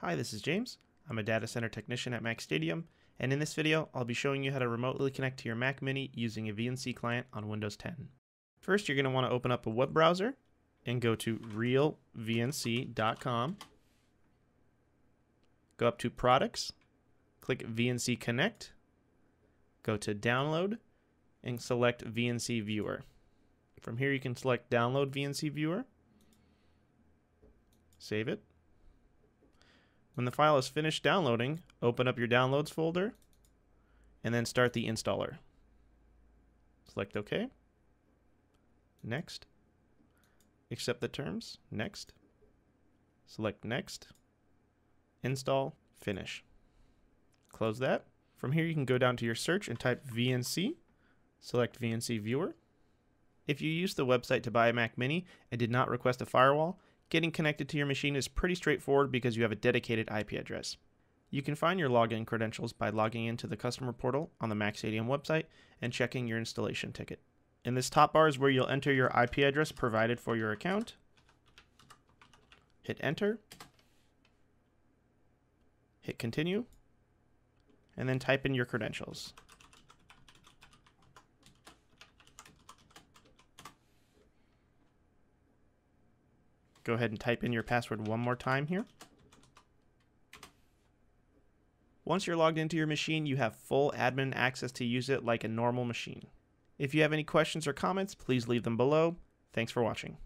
Hi, this is James. I'm a data center technician at MacStadium, and in this video, I'll be showing you how to remotely connect to your Mac Mini using a VNC client on Windows 10. First, you're going to want to open up a web browser and go to realvnc.com. Go up to Products, click VNC Connect, go to Download, and select VNC Viewer. From here, you can select Download VNC Viewer, save it. When the file is finished downloading, open up your Downloads folder, and then start the installer. Select OK. Next. Accept the terms. Next. Select Next. Install. Finish. Close that. From here, you can go down to your search and type VNC. Select VNC Viewer. If you used the website to buy a Mac Mini and did not request a firewall, getting connected to your machine is pretty straightforward because you have a dedicated IP address. You can find your login credentials by logging into the customer portal on the MacStadium website and checking your installation ticket. In this top bar is where you'll enter your IP address provided for your account. Hit enter. Hit continue. And then type in your credentials. Go ahead and type in your password one more time here. Once you're logged into your machine, you have full admin access to use it like a normal machine. If you have any questions or comments, please leave them below. Thanks for watching.